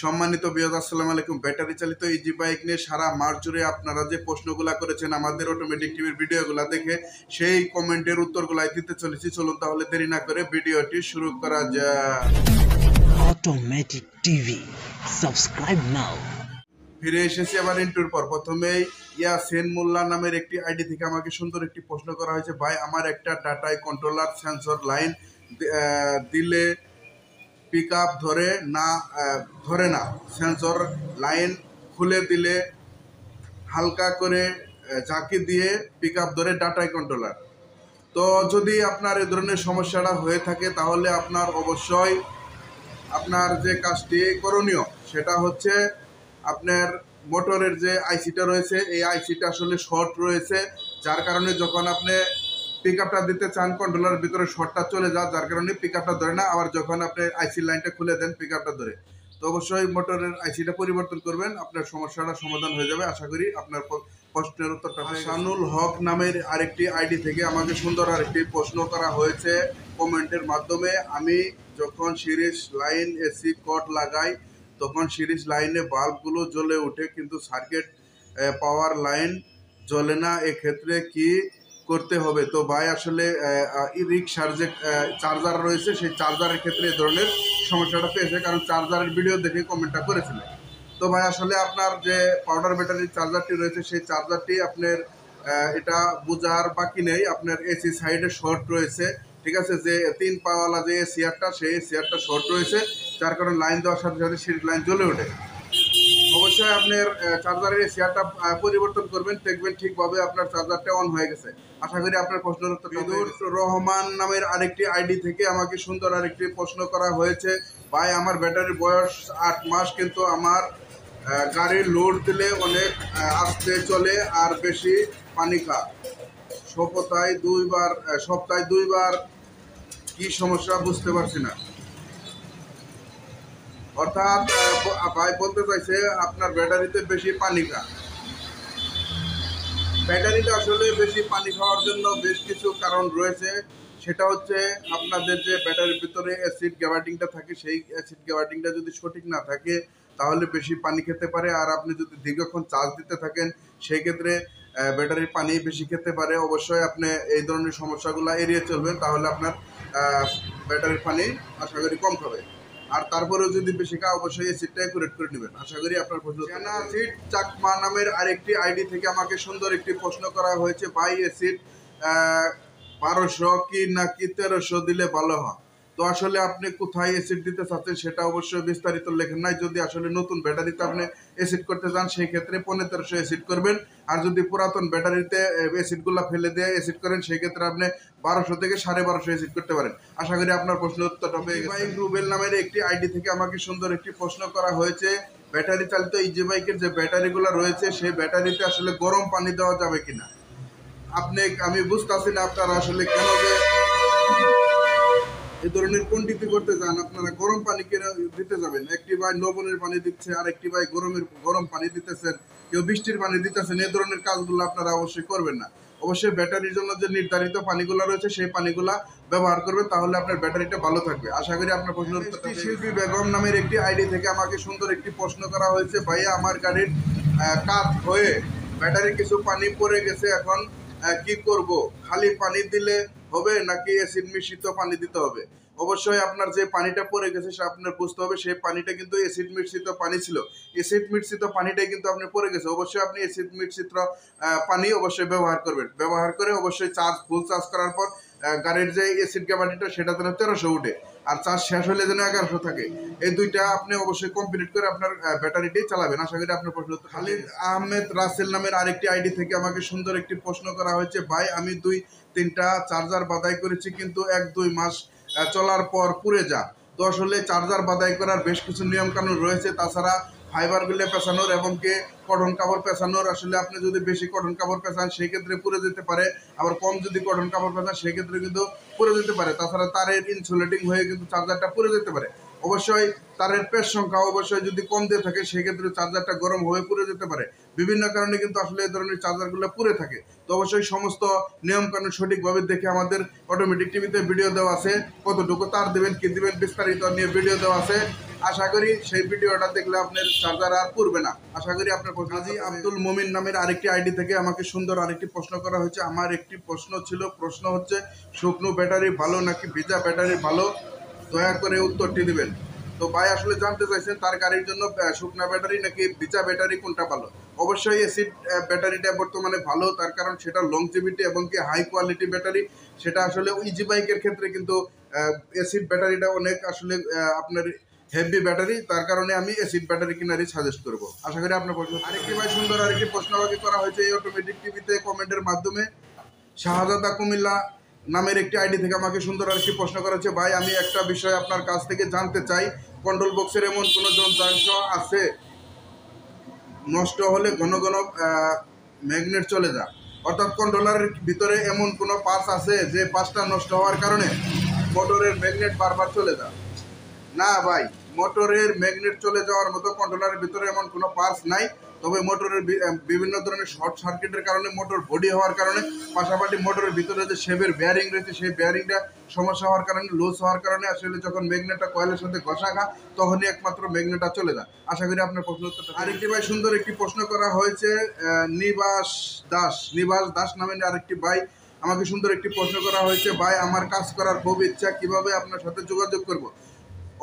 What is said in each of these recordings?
সম্মানিত বিয়দ আসসালামু আলাইকুম। ব্যাটারি চালিত ইজি বাইক নিয়ে সারা মাস জুড়ে আপনারা যে প্রশ্নগুলো করেছেন আমাদের অটোমেটিক টিভির ভিডিওগুলো দেখে সেই কমেন্টের উত্তরগুলাই দিতে চলেছি। চলুন তাহলে দেরি না করে ভিডিওটি শুরু করা যাক। অটোমেটিক টিভি সাবস্ক্রাইব নাও ফিরে এসেছি আবার ইন্টুর পর। প্রথমেই ইয়াসেন মোল্লা নামের একটি আইডি থেকে আমাকে সুন্দর একটি প্রশ্ন করা হয়েছে। ভাই আমার একটা ডাটাই কন্ট্রোলার সেন্সর লাইন দিলে পিক আপ ধরে না ধরে না। সেন্সর লাইন খুলে দিলে হালকা করে ঝাঁকি দিয়ে পিক আপ ধরে ডাটাই কন্ট্রোলার তো যদি আপনার এ ধরনের সমস্যাটা হয়ে থাকে, তাহলে আপনার অবশ্যই আপনার যে কাজটি করণীয়, সেটা হচ্ছে আপনার মোটরের যে আইসিটা রয়েছে, এই আইসিটা আসলে শর্ট রয়েছে, যার কারণে যখন আপনি পিক আপটা দিতে চান কন্ট্রোলারের ভিতরে শর্টটা চলে যায় যার কারণে পিক আপটা ধরে না। আবার যখন আপনি আইসি লাইনটা খুলে দেন পিক আপটা ধরে। তো অবশ্যই মোটরের আইসিটা পরিবর্তন করবেন, আপনার সমস্যাটা সমাধান হয়ে যাবে। আশা করি আপনার প্রশ্নের উত্তরটা শানুল হক নামের আরেকটি আইডি থেকে আমাকে সুন্দর আরেকটি প্রশ্ন করা হয়েছে কমেন্টের মাধ্যমে। আমি যখন সিরিজ লাইন এসি কট লাগাই, তখন সিরিজ লাইনে বাল্বগুলো জ্বলে ওঠে, কিন্তু সার্কিট পাওয়ার লাইন জ্বলে না। এক্ষেত্রে কি করতে হবে। তো ভাই আসলে রিক্সার যে চার্জার রয়েছে, সেই চার্জারের ক্ষেত্রে এই ধরনের সমস্যাটা পেয়েছে। কারণ চার্জারের ভিডিও দেখে কমেন্টটা করেছিলেন তো ভাই আসলে আপনার যে পাউডার ব্যাটারির চার্জারটি রয়েছে, সেই চার্জারটি আপনার এটা বোঝার বাকি নেই। আপনার এসি সাইডে শর্ট রয়েছে। ঠিক আছে? যে তিন পাওয়ালা যে চেয়ারটা সেই চেয়ারটা শর্ট রয়েছে। যার কারণে লাইন দেওয়ার সাথে সাথে সেই লাইন জ্বলে ওঠে। অবশ্যই আপনার চার্জারের শেয়ারটা পরিবর্তন করবেন, দেখবেন ঠিকভাবে আপনার চার্জারটা অন হয়ে গেছে। আশা করি আপনার প্রশ্নের উত্তর রহমান নামের আরেকটি আইডি থেকে আমাকে সুন্দর আরেকটি প্রশ্ন করা হয়েছে। ভাই, আমার ব্যাটারির বয়স আট মাস, কিন্তু আমার গাড়ির লোড দিলে অনেক আস্তে চলে আর বেশি পানি খা সপ্তাহে দুইবার সপ্তাহে দুইবার কি সমস্যা বুঝতে পারছি না। অর্থাৎ ভাই বলতে চাইছে আপনার ব্যাটারিতে বেশি পানি খা ব্যাটারিতে আসলে বেশি পানি খাওয়ার জন্য বেশ কিছু কারণ রয়েছে। সেটা হচ্ছে আপনাদের যে ব্যাটারির ভিতরে অ্যাসিড গ্যাবার্টিংটা থাকে, সেই অ্যাসিড গ্যাবার্টিংটা যদি সঠিক না থাকে, তাহলে বেশি পানি খেতে পারে। আর আপনি যদি দীর্ঘক্ষণ চার্জ দিতে থাকেন সেই ক্ষেত্রে ব্যাটারির পানি বেশি খেতে পারে। অবশ্যই আপনি এই ধরনের সমস্যাগুলো এড়িয়ে চলবেন, তাহলে আপনার ব্যাটারির পানি আশা করি কম খাবে। আর তারপরেও যদি বেশি খায় অবশ্যই এই সিটটা একুরেট করে নেবেন। আশা করি আপনার প্রশ্ন জানা সিট চাকমা নামের আরেকটি আইডি থেকে আমাকে সুন্দর একটি প্রশ্ন করা হয়েছে ভাই এ সিট বারোশো কি নাকি তেরোশো দিলে ভালো হয়? তো আসলে আপনি কোথায় এসিড দিতে চাচ্ছেন সেটা অবশ্যই বিস্তারিত লেখেন নাই। যদি আসলে নতুন ব্যাটারিতে আপনি এসিড করতে চান, সেই ক্ষেত্রে পনেরো তেরোশো এসিড করবেন। আর যদি পুরাতন ব্যাটারিতে এসিডগুলো ফেলে দিয়ে এসিড করেন, সেই ক্ষেত্রে আপনি বারোশো থেকে সাড়ে বারোশো এসিড করতে পারেন। আশা করি আপনার প্রশ্নের উত্তরটা পেয়ে গেছে। রুবেল নামের একটি আইডি থেকে আমাকে সুন্দর একটি প্রশ্ন করা হয়েছে। ব্যাটারি চালিত ইজি বাইকের যে ব্যাটারিগুলো রয়েছে, সেই ব্যাটারিতে আসলে গরম পানি দেওয়া যাবে কিনা? আপনি, আমি বুঝতেছি না আপনারা আসলে কেন যে এই ধরনের কোয়ান্টিটি করতে যান আপনারা গরম পানি কিনে দিতে যাবেন। একটি ভাই লবণের পানি দিচ্ছে আর একটি ভাই গরমের গরম পানি দিতেছেন কেউ বৃষ্টির পানি দিতেছেন এই ধরনের কাজগুলো আপনারা অবশ্যই করবেন না। অবশ্যই ব্যাটারির জন্য যে নির্ধারিত পানিগুলো রয়েছে সেই পানিগুলা ব্যবহার করবেন তাহলে আপনার ব্যাটারিটা ভালো থাকবে। আশা করি আপনার প্রশ্ন শিল্পী বেগম নামের একটি আইডি থেকে আমাকে সুন্দর একটি প্রশ্ন করা হয়েছে ভাইয়া আমার গাড়ির কাত হয়ে ব্যাটারি কিছু পানি পড়ে গেছে এখন কি করব? খালি পানি দিলে হবে নাকি অ্যাসিড মিশ্রিত পানি দিতে হবে? অবশ্যই আপনার যে পানিটা পড়ে গেছে সে আপনার বুঝতে হবে, সেই পানিটা কিন্তু এসিড মিশ্রিত পানি ছিল। অ্যাসিড মিশ্রিত পানিটাই কিন্তু আপনি পড়ে গেছে। অবশ্যই আপনি এসিড মিশ্রিত পানি অবশ্যই ব্যবহার করবেন। ব্যবহার করে অবশ্যই চার্জ ফুল চার্জ করার পর গাড়ির যে এসিড ক্যাপাসিটিটা সেটা যেন তেরোশো উঠে। আর চার্জ শেষ হলে যেন এগারোশো থাকে। এই দুইটা আপনি অবশ্যই কমপ্লিট করে আপনার ব্যাটারিটাই চালাবেন। আশা করি আপনার প্রশ্ন খালিদ আহমেদ রাসেল নামের আরেকটি আইডি থেকে আমাকে সুন্দর একটি প্রশ্ন করা হয়েছে ভাই আমি দুই তিনটা চার্জার বাদাই করেছি কিন্তু এক দুই মাস চলার পর পুড়ে যা। দশ হলে চার্জার বাদাই করার বেশ কিছু নিয়মকানুন রয়েছে। তাছাড়া ফাইবারগুলো পেঁচানোর এবং কি কটন কাপড় পেঁচানোর আসলে আপনি যদি বেশি কটন কাপড় পেঁচান সেই ক্ষেত্রে পুড়ে যেতে পারে। আবার কম যদি কটন কাপড় পেঁচান সেই ক্ষেত্রে কিন্তু পুড়ে যেতে পারে। তাছাড়া তারের ইনসুলেটিং হয়ে কিন্তু চার্জারটা পুড়ে যেতে পারে। অবশ্যই তারের পেজ সংখ্যা অবশ্যই যদি কম দিয়ে থাকে, সেক্ষেত্রে চার্জারটা গরম হয়ে পুড়ে যেতে পারে। বিভিন্ন কারণে কিন্তু আসলে এই ধরনের চার্জারগুলো পুড়ে থাকে। তো অবশ্যই সমস্ত নিয়মকানুন সঠিকভাবে দেখে আমাদের অটোমেটিক টিভিতে ভিডিও দেওয়া আছে। কতটুকু তার দেবেন, কি দেবেন, বিস্তারিত নিয়ে ভিডিও দেওয়া আছে। আশা করি সেই ভিডিওটা দেখলে আপনার চার্জার আর পড়বে না। আশা করি আপনার কাজী আব্দুল মমিন নামের আরেকটি আইডি থেকে আমাকে সুন্দর আরেকটি প্রশ্ন করা হয়েছে। আমার একটি প্রশ্ন ছিল প্রশ্ন হচ্ছে শুকনো ব্যাটারি ভালো নাকি ভিজা ব্যাটারি ভালো? দয়া করে উত্তরটি দিবেন। তো ভাই আসলে জানতে চাইছেন তার গাড়ির জন্য শুকনা ব্যাটারি নাকি ভিজা ব্যাটারি কোনটা ভালো? অবশ্যই এসিড ব্যাটারিটা বর্তমানে ভালো তার কারণ সেটা লংজিভিটি এবং কি হাই কোয়ালিটি ব্যাটারি। সেটা আসলে ইজি বাইকের ক্ষেত্রে কিন্তু এসিড ব্যাটারিটা অনেক আসলে আপনার হেভি ব্যাটারি তার কারণে আমি অ্যাসিড ব্যাটারি কিনারই সাজেস্ট করব। আশা করি আপনার প্রশ্ন আরেকটি ভাই সুন্দর আরেকটি প্রশ্ন আমাকে করা হয়েছে এই অটোমেটিক টিভিতে কমেন্টের মাধ্যমে। শাহজাদা কুমিল্লা নামের একটি আইডি থেকে আমাকে সুন্দর আরেকটি প্রশ্ন করেছে ভাই আমি একটা বিষয় আপনার কাছ থেকে জানতে চাই। কন্ট্রোল বক্সের এমন কোনো যন্ত্রাংশ আছে? নষ্ট হলে ঘন ঘন ম্যাগনেট চলে যায়। অর্থাৎ কন্ট্রোলারের ভিতরে এমন কোনো পার্টস আছে যে পার্টসটা নষ্ট হওয়ার কারণে মোটরের ম্যাগনেট বারবার চলে যায়। না ভাই মোটরের ম্যাগনেট চলে যাওয়ার মতো কন্ট্রোলারের ভিতরে এমন কোনো পার্টস নাই। তবে মোটরের বিভিন্ন ধরনের শর্ট সার্কিটের কারণে মোটর বডি হওয়ার কারণে পাশাপাশি মোটরের ভিতরে যে শেপের বেয়ারিং রয়েছে সেই বেয়ারিংটা সমস্যা হওয়ার কারণে লুজ হওয়ার কারণে আসলে যখন ম্যাগনেটটা কয়েলের সাথে ঘষা খা তখনই একমাত্র ম্যাগনেটটা চলে যায়। আশা করি আপনার প্রশ্ন উত্তরটা আরেকটি ভাই সুন্দর একটি প্রশ্ন করা হয়েছে নিবাস দাস নিবাস দাস নামে আরেকটি ভাই আমাকে সুন্দর একটি প্রশ্ন করা হয়েছে ভাই আমার কাজ করার খুব ইচ্ছা কীভাবে আপনার সাথে যোগাযোগ করব?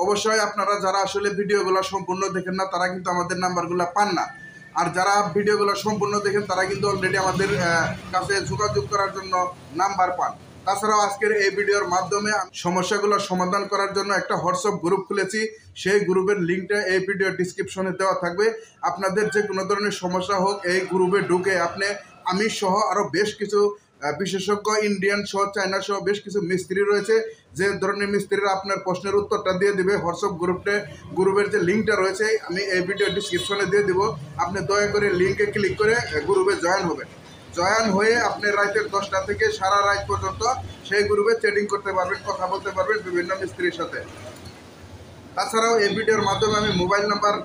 অবশ্যই আপনারা যারা আসলে ভিডিওগুলো সম্পূর্ণ দেখেন না, তারা কিন্তু আমাদের নাম্বারগুলো পান না। আর যারা ভিডিওগুলো সম্পূর্ণ দেখেন, তারা কিন্তু অলরেডি আমাদের কাছে যোগাযোগ করার জন্য নাম্বার পান। তাছাড়াও আজকের এই ভিডিওর মাধ্যমে সমস্যাগুলো সমাধান করার জন্য একটা হোয়াটসঅ্যাপ গ্রুপ খুলেছি। সেই গ্রুপের লিঙ্কটা এই ভিডিও ডিসক্রিপশনে দেওয়া থাকবে। আপনাদের যে কোনো ধরনের সমস্যা হোক, এই গ্রুপে ঢুকে আপনি, আমি সহ আরও বেশ কিছু বিশেষজ্ঞ ইন্ডিয়ান সহ চায়না সহ বেশ কিছু মিস্ত্রি রয়েছে। যে ধরনের মিস্ত্রিরা আপনার প্রশ্নের উত্তরটা দিয়ে দিবে হোয়াটসঅ্যাপ গ্রুপে গ্রুপের যে লিঙ্কটা রয়েছে, আমি এই ভিডিও ডিসক্রিপশনে দিয়ে দিব। আপনি দয়া করে লিঙ্কে ক্লিক করে গ্রুপে জয়েন হবেন। জয়েন হয়ে আপনি রাতের দশটা থেকে সারা রাত পর্যন্ত সেই গ্রুপে ট্রেডিং করতে পারবেন, কথা বলতে পারবেন বিভিন্ন মিস্ত্রির সাথে। তাছাড়াও এই ভিডিওর মাধ্যমে আমি মোবাইল নাম্বার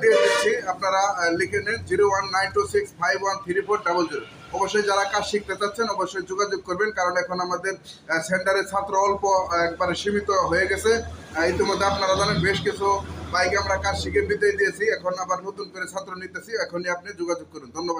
দিয়ে দিচ্ছি। আপনারা লিখে নেন zero one nine two six five one three four double zero. অবশ্যই যারা কাজ শিখতে চাচ্ছেন, অবশ্যই যোগাযোগ করবেন, কারণ এখন আমাদের সেন্টারে ছাত্র অল্প একবারে সীমিত হয়ে গেছে। ইতিমধ্যে আপনারা জানেন বেশ কিছু বাইকে আমরা কাজ শিখে বিদায় দিয়েছি। এখন আবার নতুন করে ছাত্র নিতেছি। এখনই আপনি যোগাযোগ করুন। ধন্যবাদ।